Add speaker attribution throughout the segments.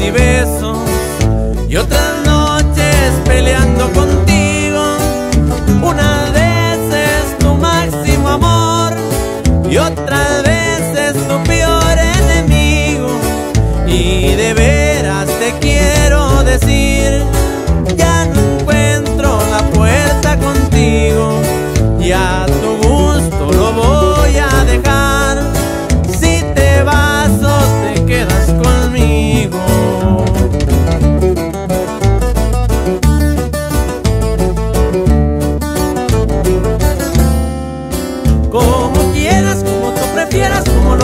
Speaker 1: y besos y otras noches peleando contigo.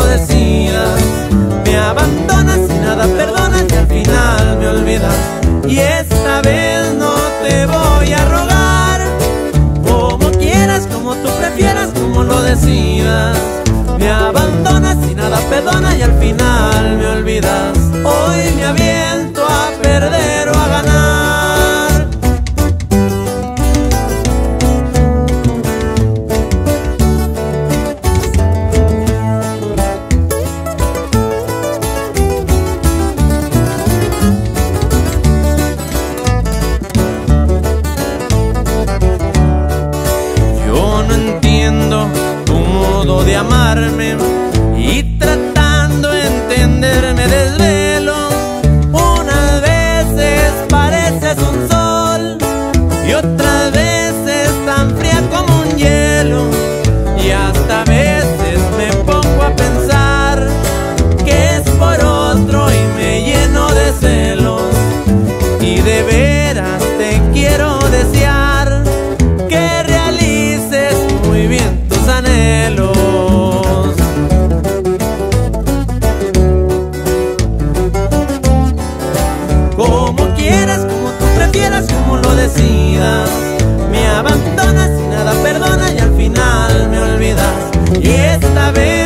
Speaker 1: Lo decidas. Me abandonas y nada perdonas y al final me olvidas. Y esta vez no te voy a rogar. Como quieras, como tú prefieras, como lo decidas. Me abandonas y nada perdona y al final me olvidas. de amarme y tra lo decidas Me abandonas y nada perdonas y al final me olvidas. Y esta vez